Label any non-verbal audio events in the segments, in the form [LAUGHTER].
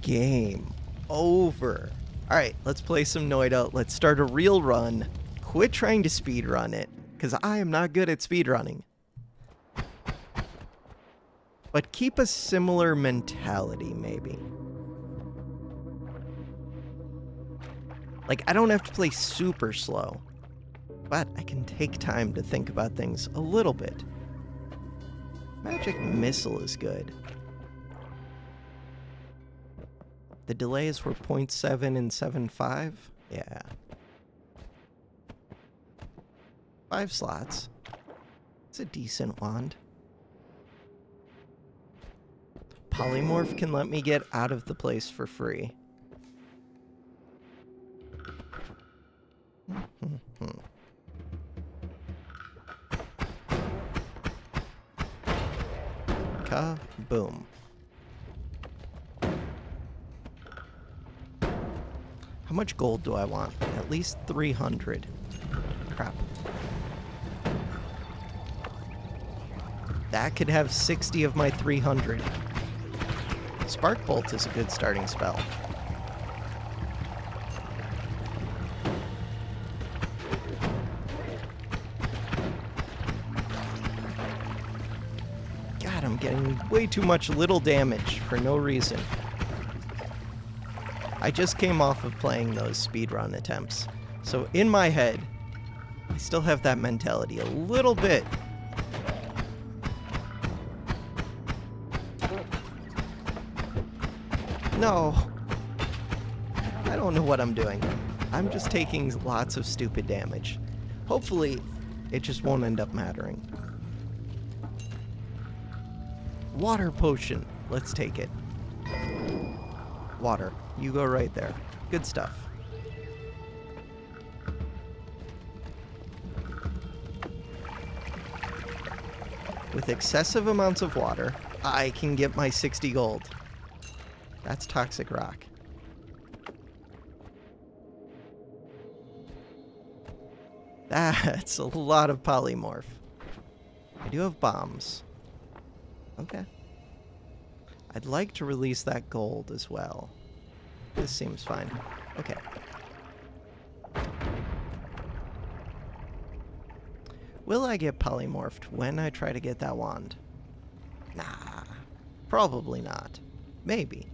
Game over. All right, let's play some Noita. Let's start a real run. Quit trying to speed run it, because I am not good at speed running. But keep a similar mentality, maybe. Like, I don't have to play super slow, but I can take time to think about things a little bit. Magic Missile is good. The delays were 0.7 and 7.5? Yeah. Five slots. It's a decent wand. Polymorph can let me get out of the place for free. [LAUGHS] Ka-boom. How much gold do I want? At least 300. Crap. That could have 60 of my 300. Spark Bolt is a good starting spell. God, I'm getting way too much little damage for no reason. I just came off of playing those speedrun attempts. So in my head, I still have that mentality a little bit. No. I don't know what I'm doing. I'm just taking lots of stupid damage. Hopefully, it just won't end up mattering. Water potion. Let's take it. Water. You go right there. Good stuff. With excessive amounts of water, I can get my 60 gold. That's toxic rock. [LAUGHS] That's a lot of polymorph. I do have bombs. Okay. I'd like to release that gold as well. This seems fine. Okay. Will I get polymorphed when I try to get that wand? Nah. Probably not. Maybe.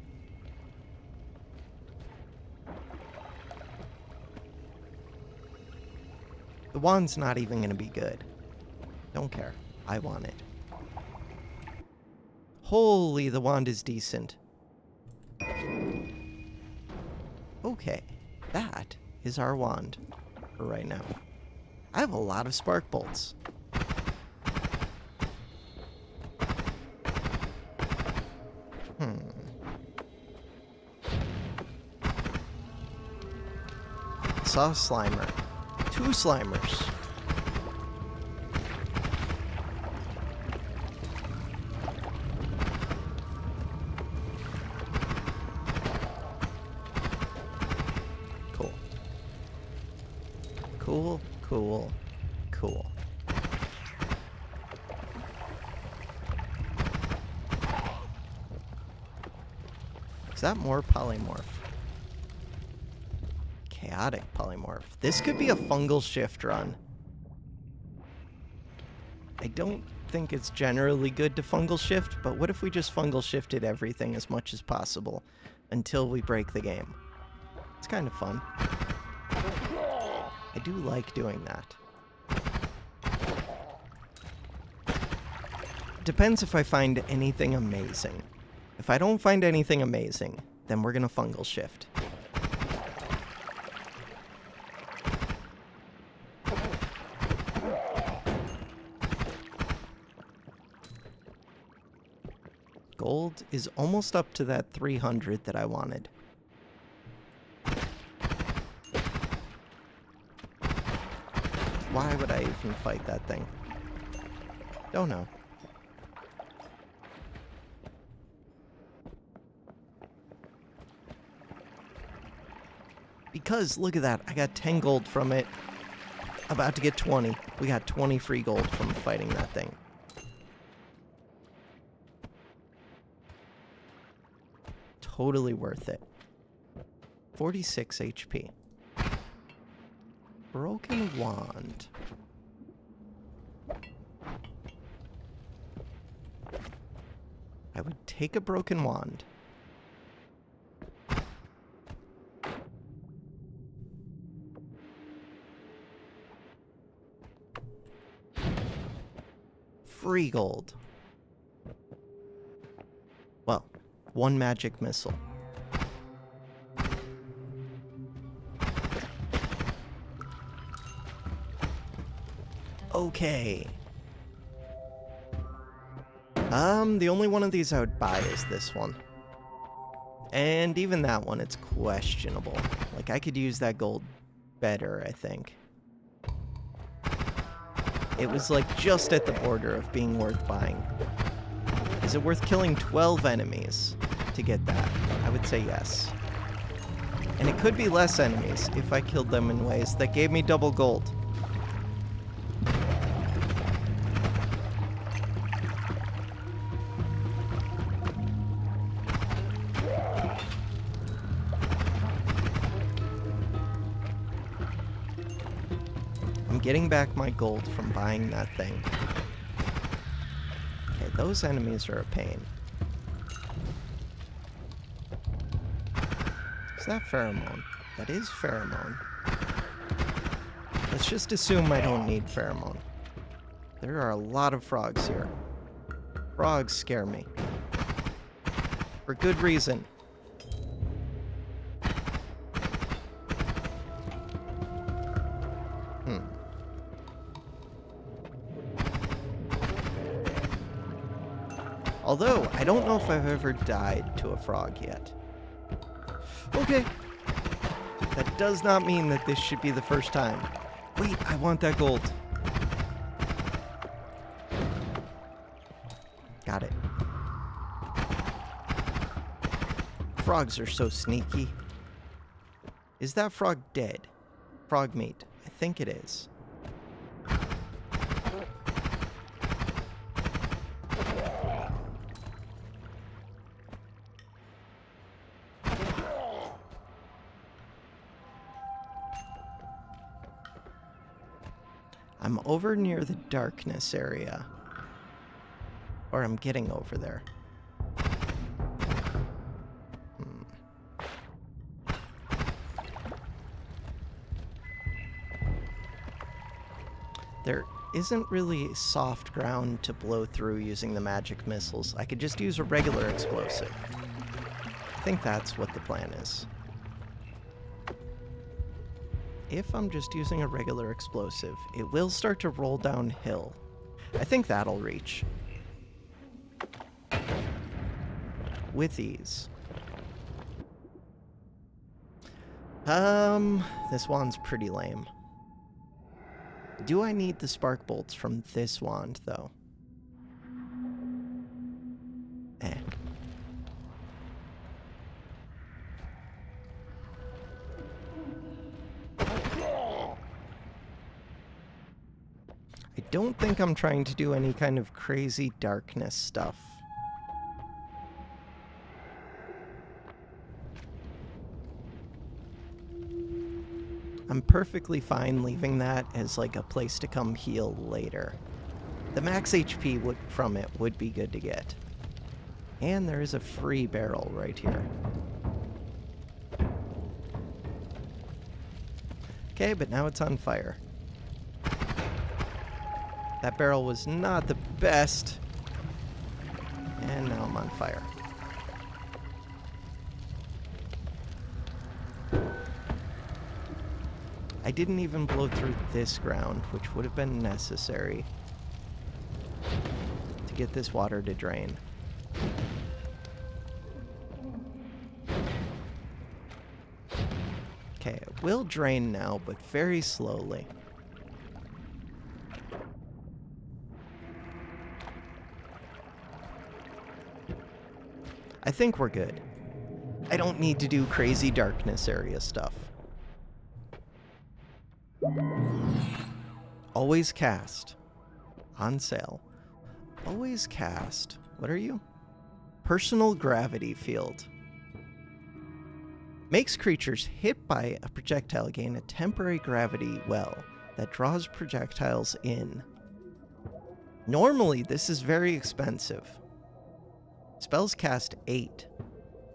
The wand's not even going to be good. Don't care. I want it. Holy, the wand is decent. Okay, that is our wand for right now. I have a lot of spark bolts. Hmm. Saw Slimer. Two Slimers. That more polymorph? Chaotic polymorph. This could be a fungal shift run. I don't think it's generally good to fungal shift, but what if we just fungal shifted everything as much as possible until we break the game? It's kind of fun. I do like doing that. Depends if I find anything amazing. If I don't find anything amazing, then we're gonna fungal shift. Gold is almost up to that 300 that I wanted. Why would I even fight that thing? Don't know. Because, look at that, I got 10 gold from it. About to get 20. We got 20 free gold from fighting that thing. totally worth it. 46 HP. Broken wand. I would take a broken wand. Free gold. Well, one magic missile. Okay. Um, the only one of these I would buy is this one. And even that one, it's questionable. Like, I could use that gold better, I think. It was, like, just at the border of being worth buying. Is it worth killing 12 enemies to get that? I would say yes. And it could be less enemies if I killed them in ways that gave me double gold. Getting back my gold from buying that thing. Okay, those enemies are a pain. Is that pheromone? That is pheromone. Let's just assume I don't need pheromone. There are a lot of frogs here. Frogs scare me. For good reason. Although, I don't know if I've ever died to a frog yet. Okay. That does not mean that this should be the first time. Wait, I want that gold. Got it. Frogs are so sneaky. Is that frog dead? Frog meat. I think it is. I'm over near the darkness area. Or I'm getting over there. Hmm. There isn't really soft ground to blow through using the magic missiles. I could just use a regular explosive. I think that's what the plan is if I'm just using a regular explosive, it will start to roll downhill. I think that'll reach. With ease. Um, this wand's pretty lame. Do I need the spark bolts from this wand, though? Think I'm trying to do any kind of crazy darkness stuff. I'm perfectly fine leaving that as like a place to come heal later. The max HP would, from it would be good to get. And there is a free barrel right here. Okay, but now it's on fire. That barrel was not the best. And now I'm on fire. I didn't even blow through this ground, which would have been necessary to get this water to drain. Okay, it will drain now, but very slowly. I think we're good. I don't need to do crazy darkness area stuff. Always cast. On sale. Always cast. What are you? Personal gravity field. Makes creatures hit by a projectile gain a temporary gravity well that draws projectiles in. Normally, this is very expensive. Spells cast 8.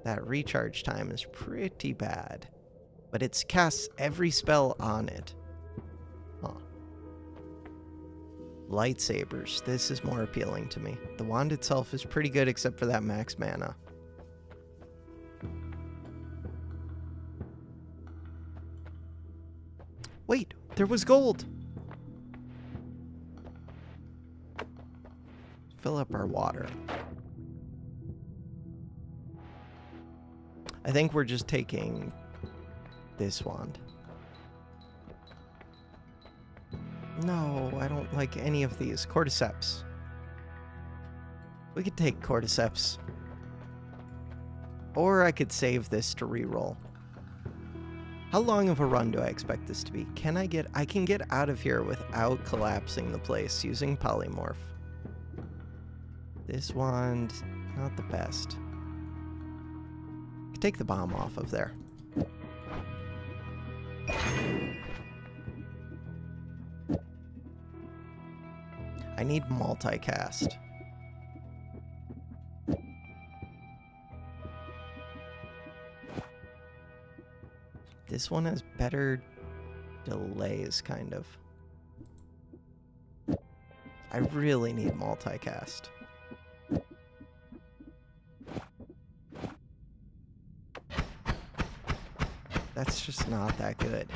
That recharge time is pretty bad. But it casts every spell on it. Huh. Lightsabers. This is more appealing to me. The wand itself is pretty good except for that max mana. Wait, there was gold! Fill up our water. I think we're just taking this wand. No, I don't like any of these. Cordyceps. We could take Cordyceps. Or I could save this to reroll. How long of a run do I expect this to be? Can I get... I can get out of here without collapsing the place using Polymorph. This wand, not the best. Take the bomb off of there. I need multicast. This one has better delays, kind of. I really need multicast. That's just not that good.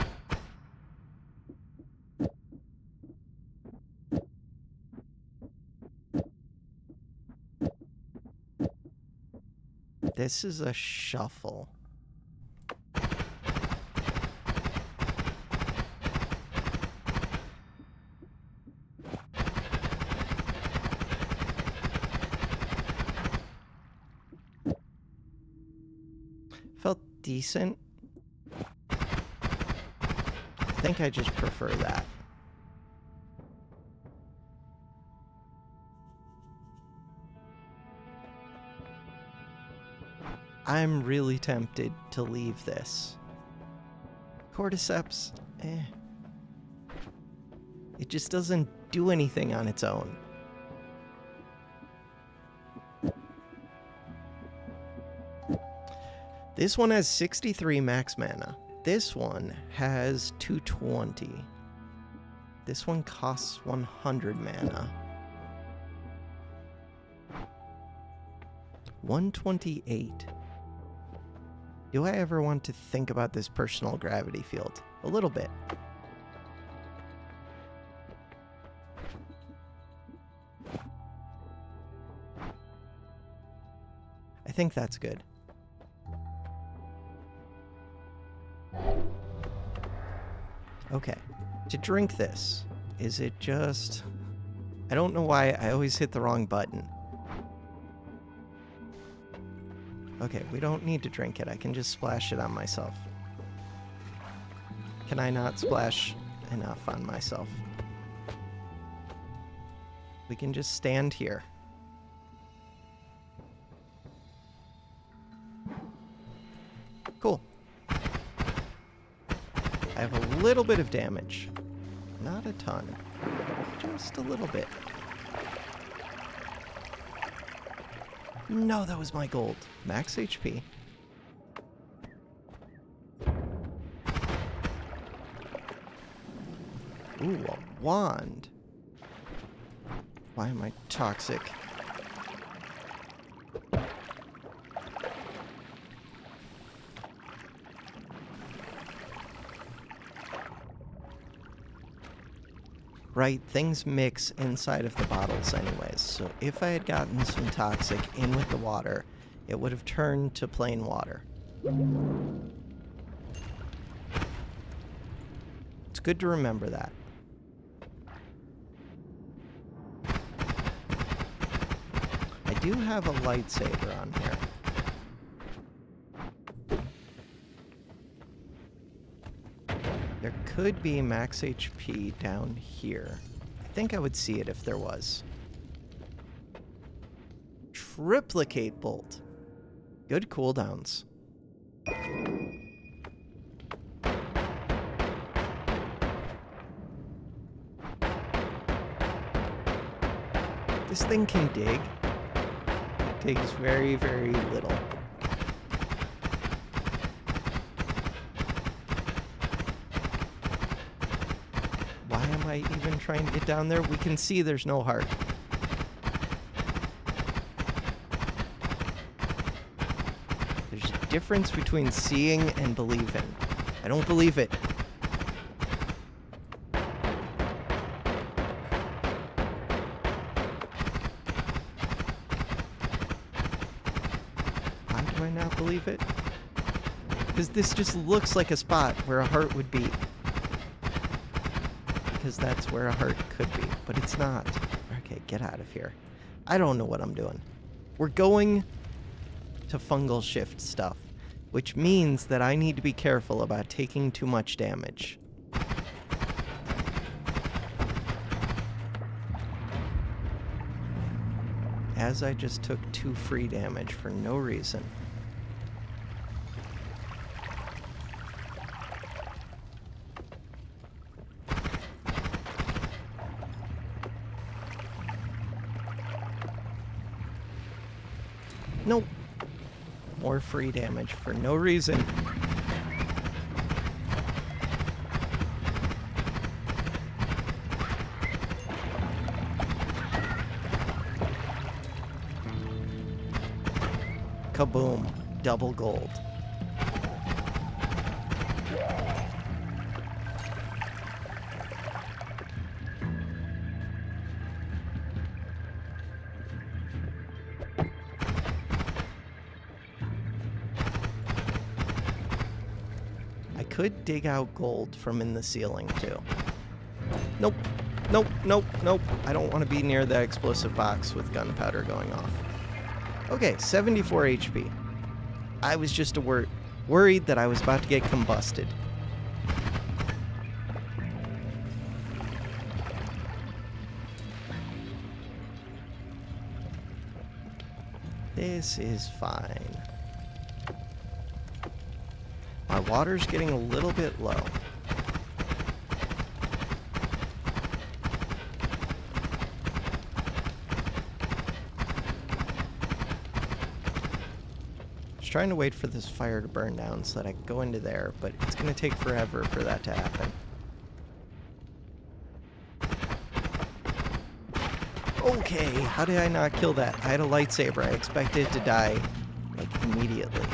This is a shuffle. Felt decent. I think I just prefer that. I'm really tempted to leave this. Cordyceps, eh. It just doesn't do anything on its own. This one has 63 max mana. This one has 220. This one costs 100 mana. 128. Do I ever want to think about this personal gravity field? A little bit. I think that's good. Okay. To drink this, is it just... I don't know why I always hit the wrong button. Okay, we don't need to drink it. I can just splash it on myself. Can I not splash enough on myself? We can just stand here. Little bit of damage. Not a ton. Just a little bit. No, that was my gold. Max HP. Ooh, a wand. Why am I toxic? Right? Things mix inside of the bottles anyways. So if I had gotten some toxic in with the water, it would have turned to plain water. It's good to remember that. I do have a lightsaber on here. could be max HP down here. I think I would see it if there was. Triplicate Bolt. Good cooldowns. This thing can dig. It digs very, very little. Am I even trying to get down there? We can see there's no heart. There's a difference between seeing and believing. I don't believe it. Why do I not believe it? Because this just looks like a spot where a heart would be. Because that's where a heart could be, but it's not. Okay, get out of here. I don't know what I'm doing. We're going to fungal shift stuff, which means that I need to be careful about taking too much damage. As I just took two free damage for no reason. Nope. More free damage for no reason. Kaboom. Double gold. Could dig out gold from in the ceiling too. Nope. Nope, nope, nope. I don't want to be near that explosive box with gunpowder going off. Okay, 74 HP. I was just a wor- worried that I was about to get combusted. This is fine. Water's getting a little bit low. Just trying to wait for this fire to burn down so that I go into there, but it's going to take forever for that to happen. Okay, how did I not kill that? I had a lightsaber. I expected to die, like, immediately.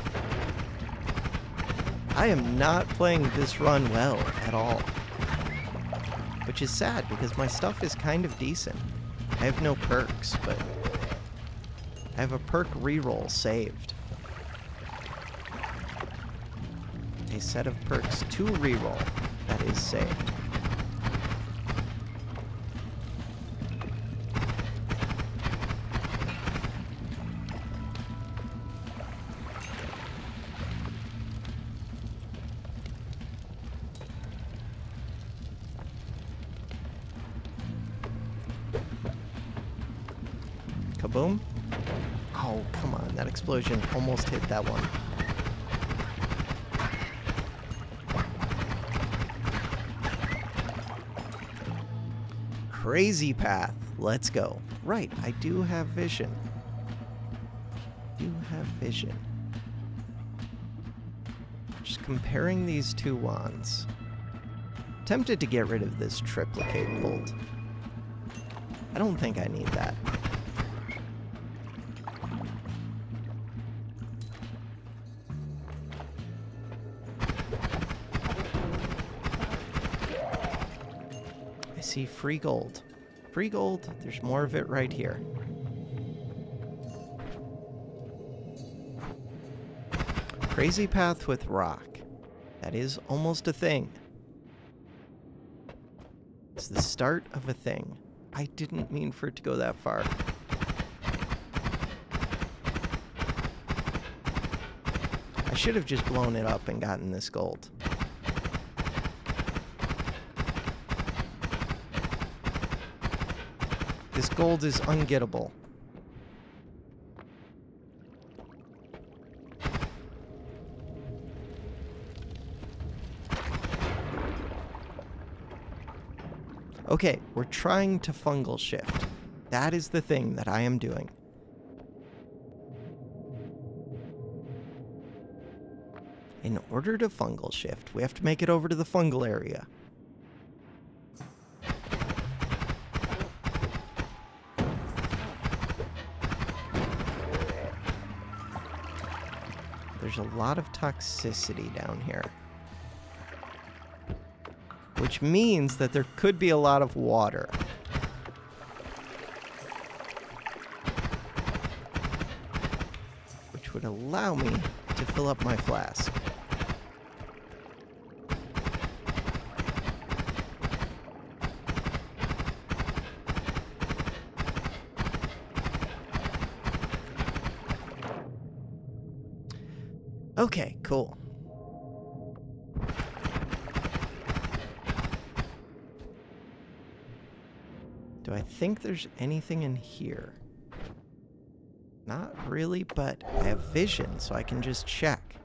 I am not playing this run well at all. Which is sad, because my stuff is kind of decent. I have no perks, but... I have a perk reroll saved. A set of perks to reroll that is saved. Explosion almost hit that one. Crazy path. Let's go. Right, I do have vision. Do have vision. Just comparing these two wands. Tempted to get rid of this triplicate bolt. I don't think I need that. See free gold. Free gold, there's more of it right here. Crazy path with rock. That is almost a thing. It's the start of a thing. I didn't mean for it to go that far. I should have just blown it up and gotten this gold. This gold is ungettable. Okay, we're trying to fungal shift. That is the thing that I am doing. In order to fungal shift, we have to make it over to the fungal area. A lot of toxicity down here. Which means that there could be a lot of water. Which would allow me to fill up my flask. Okay, cool. Do I think there's anything in here? Not really, but I have vision, so I can just check.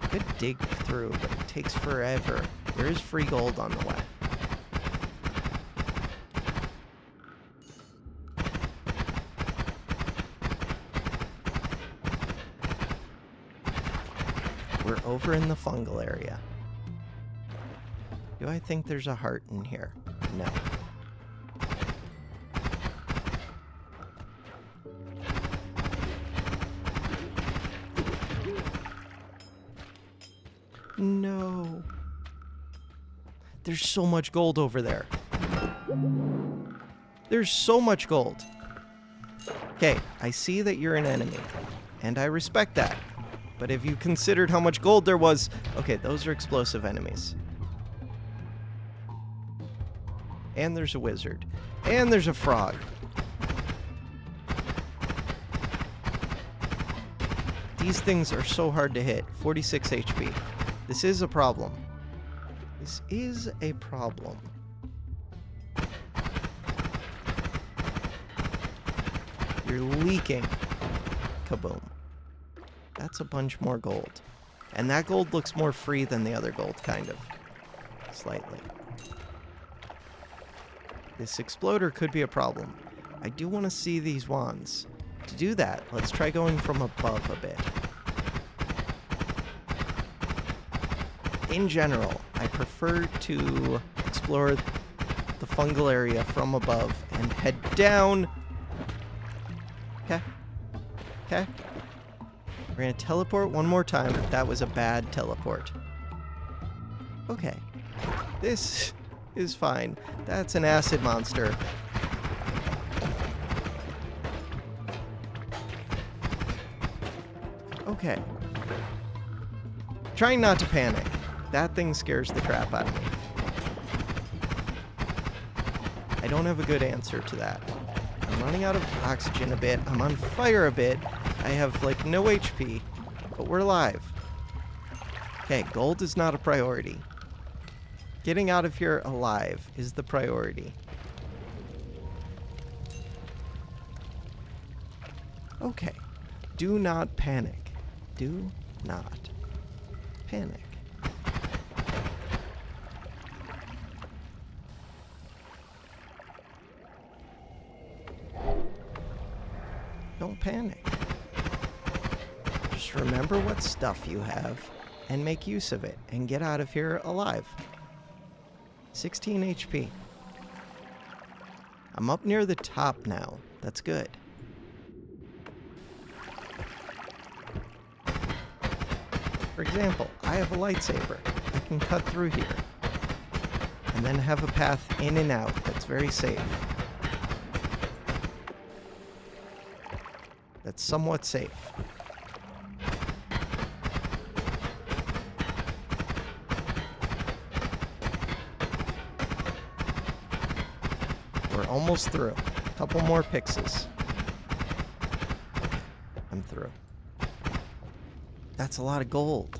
Could dig through, but it takes forever. There is free gold on the way. We're over in the fungal area. Do I think there's a heart in here? No. No. There's so much gold over there. There's so much gold. Okay, I see that you're an enemy, and I respect that. But if you considered how much gold there was... Okay, those are explosive enemies. And there's a wizard. And there's a frog. These things are so hard to hit. 46 HP. This is a problem. This is a problem. You're leaking. Kaboom. That's a bunch more gold. And that gold looks more free than the other gold, kind of. Slightly. This exploder could be a problem. I do want to see these wands. To do that, let's try going from above a bit. In general, I prefer to explore the fungal area from above and head down. Okay. Okay. We're gonna teleport one more time. That was a bad teleport. Okay. This is fine. That's an acid monster. Okay. Trying not to panic. That thing scares the crap out of me. I don't have a good answer to that. I'm running out of oxygen a bit. I'm on fire a bit. I have, like, no HP. But we're alive. Okay, gold is not a priority. Getting out of here alive is the priority. Okay. Do not panic. Do not panic. Don't panic. Remember what stuff you have and make use of it and get out of here alive. 16 HP. I'm up near the top now. That's good. For example, I have a lightsaber. I can cut through here. And then have a path in and out that's very safe. That's somewhat safe. Almost through. Couple more pixels. I'm through. That's a lot of gold.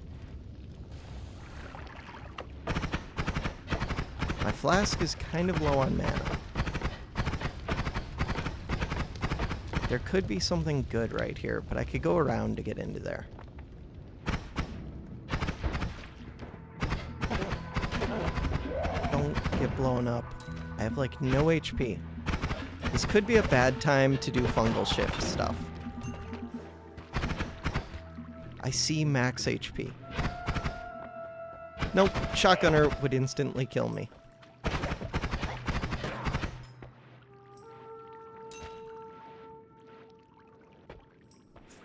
My flask is kind of low on mana. There could be something good right here, but I could go around to get into there. Don't get blown up. I have like no HP. This could be a bad time to do fungal shift stuff. I see max HP. Nope, shotgunner would instantly kill me.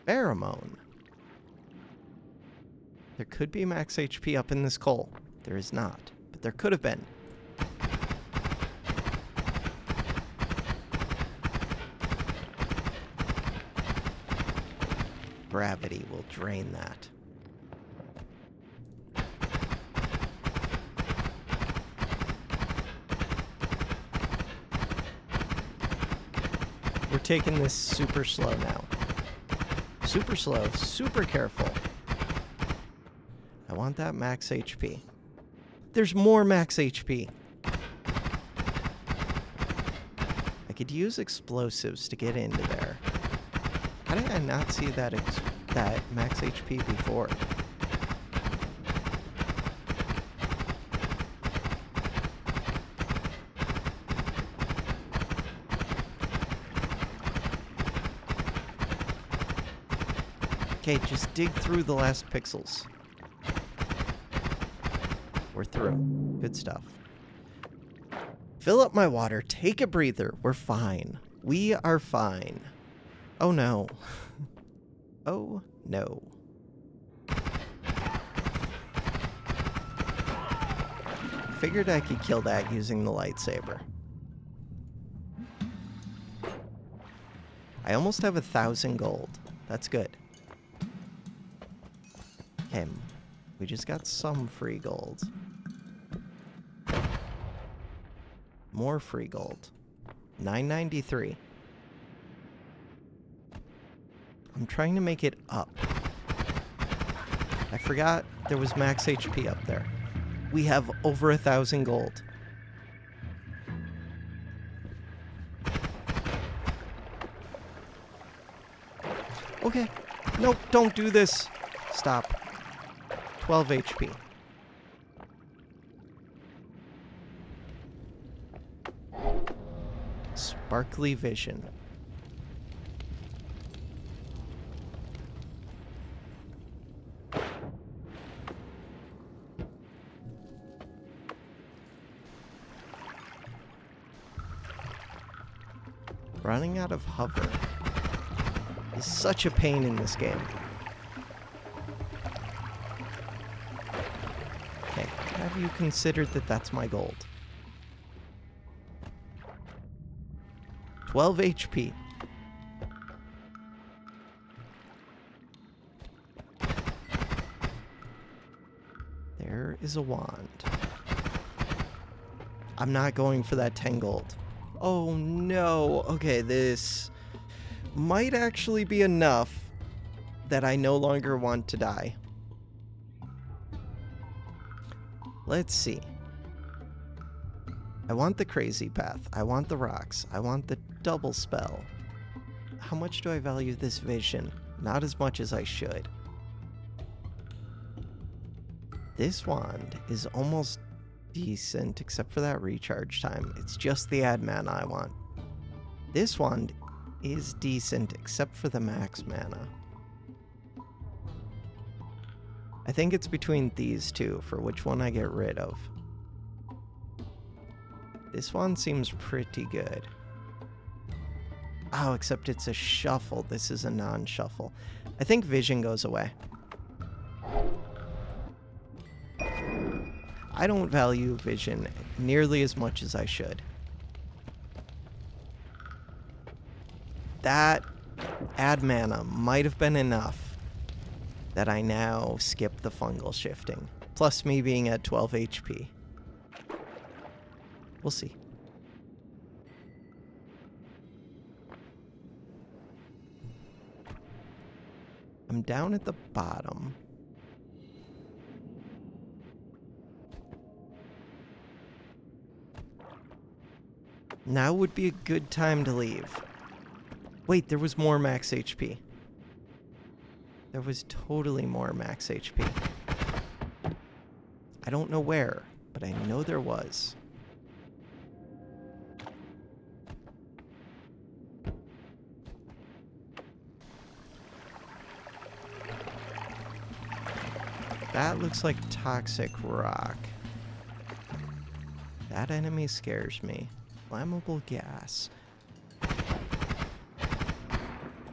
Pheromone. There could be max HP up in this coal. There is not, but there could have been. Gravity will drain that. We're taking this super slow now. Super slow, super careful. I want that max HP. There's more max HP. I could use explosives to get into there. How did I not see that that max HP before? Okay, just dig through the last pixels. We're through. Good stuff. Fill up my water. Take a breather. We're fine. We are fine. Oh no. [LAUGHS] oh no. Figured I could kill that using the lightsaber. I almost have a thousand gold. That's good. Okay, we just got some free gold. More free gold. 993. I'm trying to make it up. I forgot there was max HP up there. We have over a thousand gold. Okay. Nope, don't do this. Stop. 12 HP. Sparkly Vision. Running out of hover is such a pain in this game. Okay, have you considered that that's my gold? 12 HP. There is a wand. I'm not going for that 10 gold. Oh no. Okay, this might actually be enough that I no longer want to die. Let's see. I want the crazy path. I want the rocks. I want the double spell. How much do I value this vision? Not as much as I should. This wand is almost decent, except for that recharge time. It's just the add mana I want. This wand is decent, except for the max mana. I think it's between these two for which one I get rid of. This one seems pretty good. Oh, except it's a shuffle. This is a non-shuffle. I think vision goes away. I don't value vision nearly as much as I should. That add mana might have been enough that I now skip the fungal shifting. Plus me being at 12 HP. We'll see. I'm down at the bottom. Now would be a good time to leave. Wait, there was more max HP. There was totally more max HP. I don't know where, but I know there was. That looks like toxic rock. That enemy scares me. Flammable gas.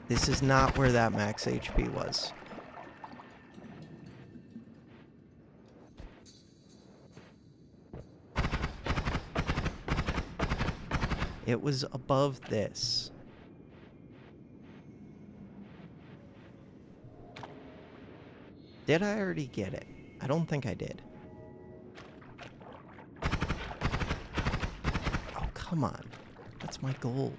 This is not where that max HP was. It was above this. Did I already get it? I don't think I did. Come on. That's my gold.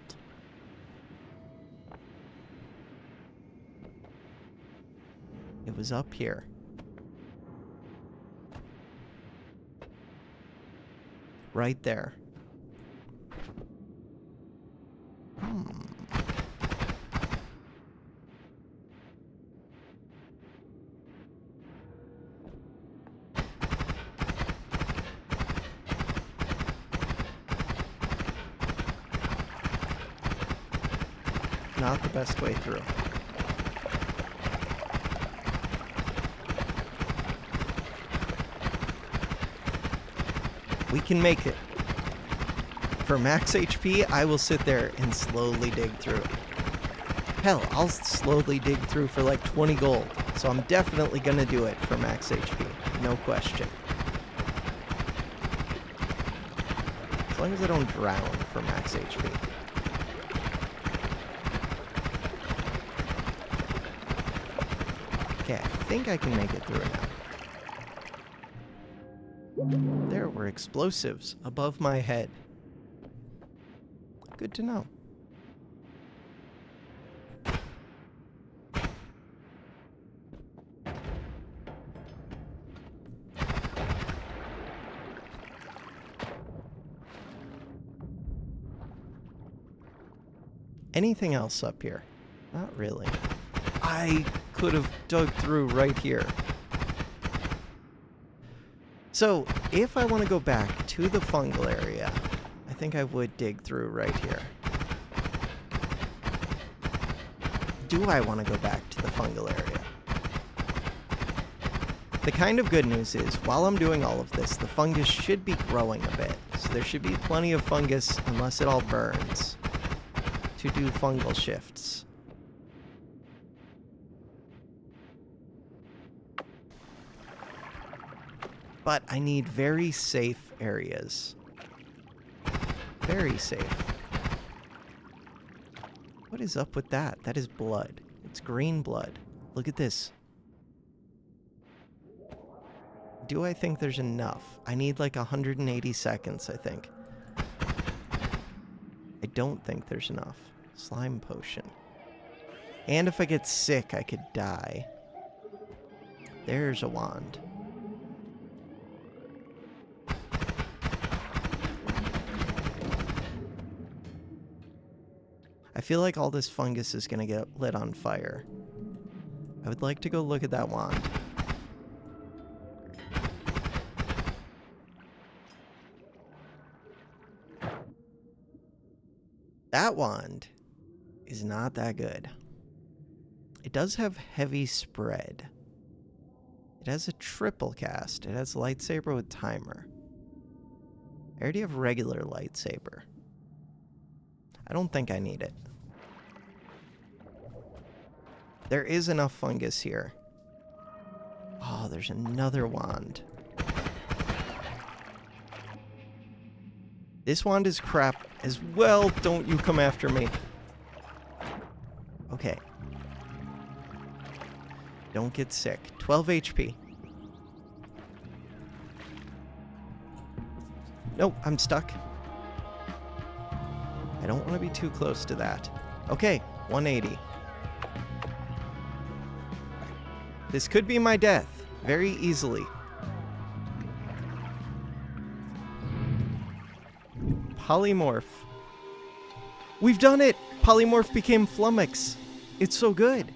It was up here. Right there. Hmm. Not the best way through. We can make it. For max HP, I will sit there and slowly dig through. Hell, I'll slowly dig through for like 20 gold. So I'm definitely to do it for max HP. No question. As long as I don't drown for max HP. Okay, I think I can make it through. There were explosives above my head. Good to know. Anything else up here? Not really. I could have dug through right here. So, if I want to go back to the fungal area, I think I would dig through right here. Do I want to go back to the fungal area? The kind of good news is, while I'm doing all of this, the fungus should be growing a bit. So there should be plenty of fungus, unless it all burns, to do fungal shifts. But I need very safe areas. Very safe. What is up with that? That is blood. It's green blood. Look at this. Do I think there's enough? I need like 180 seconds, I think. I don't think there's enough. Slime potion. And if I get sick, I could die. There's a wand. I feel like all this fungus is going to get lit on fire. I would like to go look at that wand. That wand is not that good. It does have heavy spread. It has a triple cast. It has lightsaber with timer. I already have regular lightsaber. I don't think I need it. There is enough fungus here. Oh, there's another wand. This wand is crap as well. Don't you come after me. Okay. Don't get sick. 12 HP. Nope, I'm stuck. I don't want to be too close to that. Okay, 180. This could be my death, very easily. Polymorph. We've done it! Polymorph became Flummox. It's so good.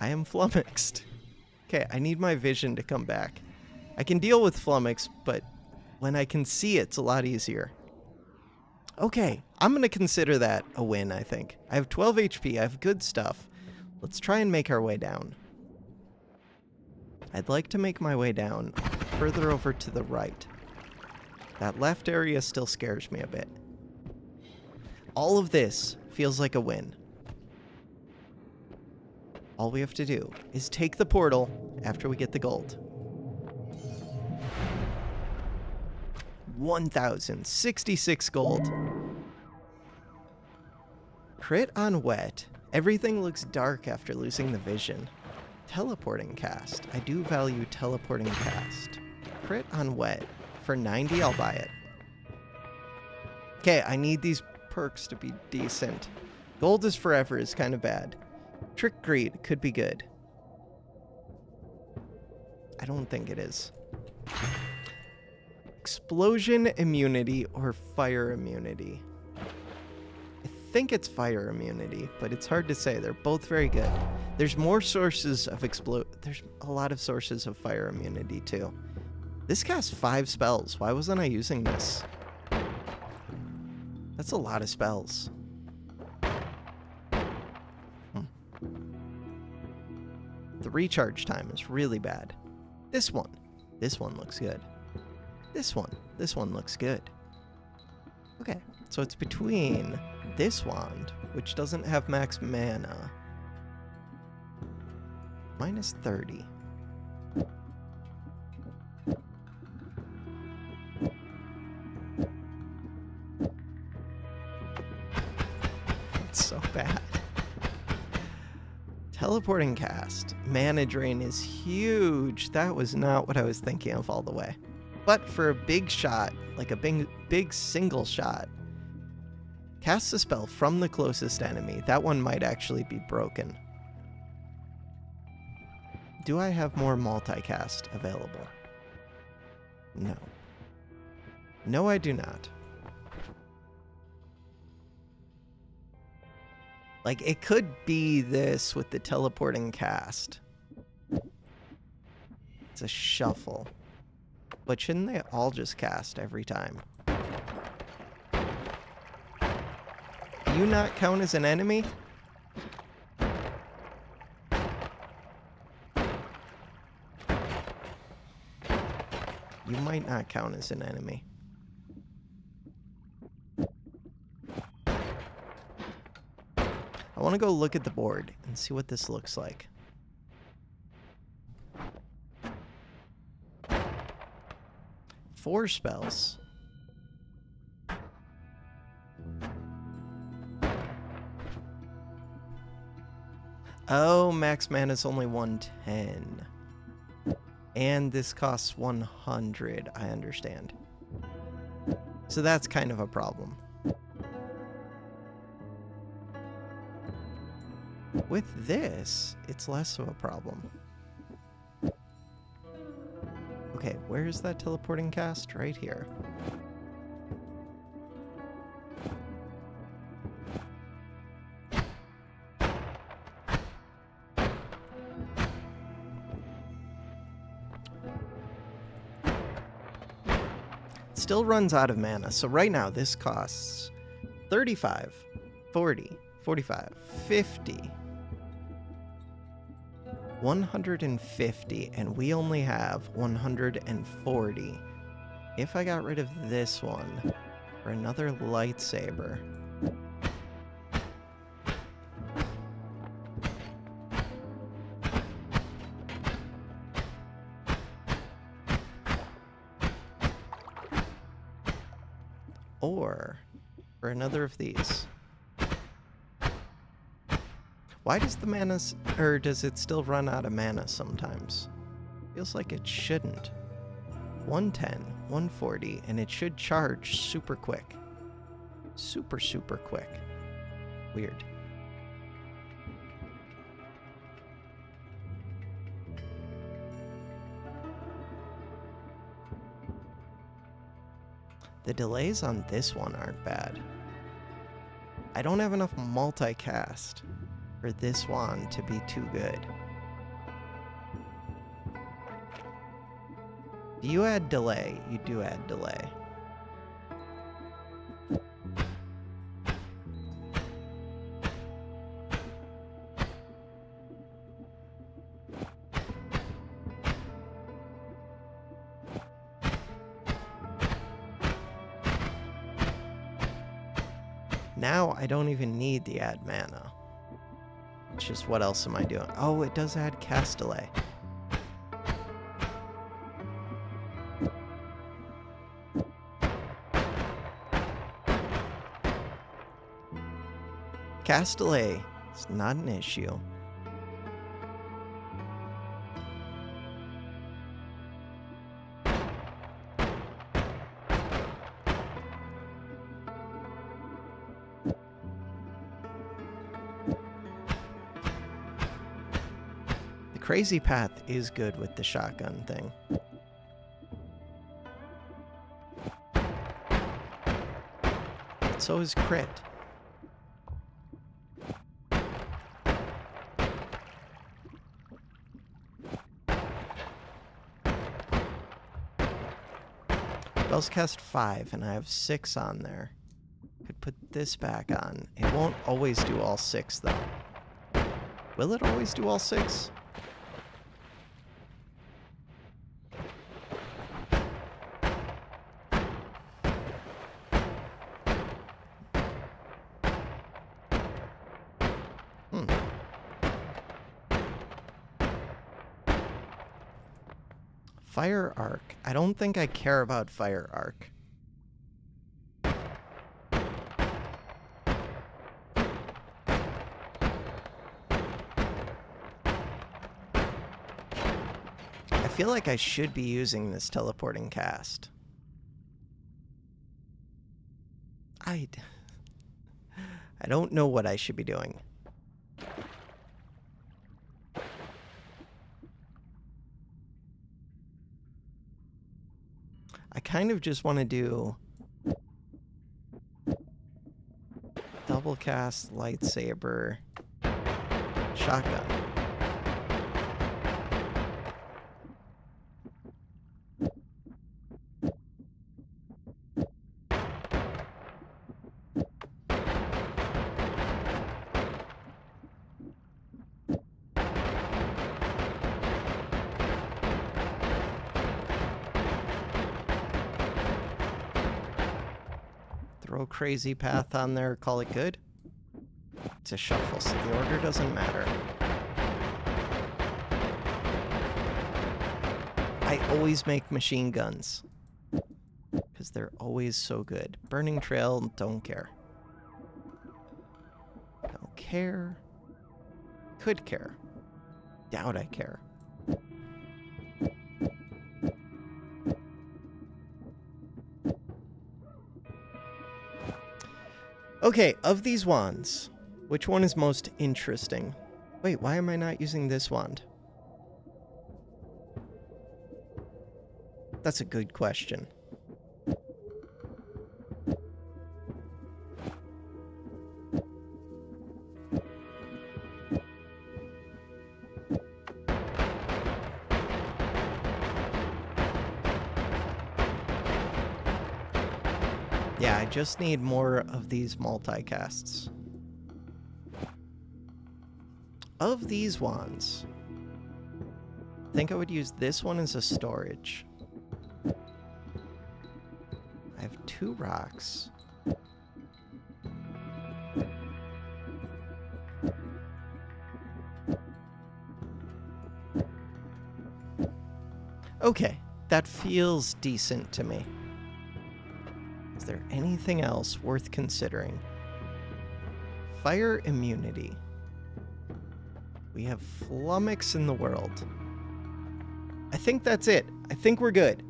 I am flummoxed. Okay, I need my vision to come back. I can deal with flummox, but when I can see it's a lot easier. Okay, I'm going to consider that a win, I think. I have 12 HP, I have good stuff. Let's try and make our way down. I'd like to make my way down further over to the right. That left area still scares me a bit. All of this feels like a win. All we have to do is take the portal after we get the gold. 1,066 gold. Crit on wet. Everything looks dark after losing the vision. Teleporting cast. I do value teleporting cast. Crit on wet. For 90, I'll buy it. Okay, I need these perks to be decent. Gold is forever is kind of bad. Trick greed could be good. I don't think it is. Explosion immunity or fire immunity? I think it's fire immunity, but it's hard to say. They're both very good. There's more sources of explode. There's a lot of sources of fire immunity too. This casts five spells. Why wasn't I using this? That's a lot of spells. Hmm. The recharge time is really bad. This one. This one looks good. This one. This one looks good. Okay, so it's between this wand, which doesn't have max mana, minus 30. It's so bad. Teleporting cast. Mana drain is huge. That was not what I was thinking of all the way. But for a big shot, like a big, big single shot, cast a spell from the closest enemy. That one might actually be broken. Do I have more multicast available? No. No, I do not. Like, it could be this with the teleporting cast. It's a shuffle. But shouldn't they all just cast every time? Do you not count as an enemy? You might not count as an enemy. I want to go look at the board and see what this looks like. Four spells. Oh, max mana is only 110. And this costs 100, I understand. So that's kind of a problem. With this, it's less of a problem. Okay, where's that teleporting cast? Right here. still runs out of mana, so right now this costs 35, 40, 45, 50, 150, and we only have 140. If I got rid of this one for another lightsaber, or for another of these. Why does the mana, or does it still run out of mana sometimes? Feels like it shouldn't. 110, 140, and it should charge super quick. Super, super quick. Weird. The delays on this one aren't bad. I don't have enough multicast for this one to be too good. Do you add delay? You do add delay. Now I don't even need the add mana. Just what else am I doing? Oh, it does add cast delay. Castellet is not an issue. Crazy path is good with the shotgun thing. So is crit. Spells cast five, and I have six on there. Could put this back on. It won't always do all six, though. Will it always do all six? Fire arc. I don't think I care about fire arc. I feel like I should be using this teleporting cast. I... [LAUGHS] I don't know what I should be doing. Kind of just want to do double cast lightsaber shotgun. Crazy path on there, call it good. It's a shuffle, so the order doesn't matter. I always make machine guns. Because they're always so good. Burning Trail, don't care. Don't care. Could care. Doubt I care. Okay, of these wands, which one is most interesting? Wait, why am I not using this wand? That's a good question. Just need more of these multicasts. Of these wands, I think I would use this one as a storage. I have two rocks. Okay, that feels decent to me. Is there anything else worth considering? Fire immunity. We have flummox in the world. I think that's it. I think we're good.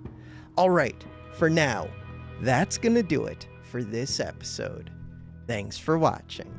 All right, for now, that's going to do it for this episode. Thanks for watching.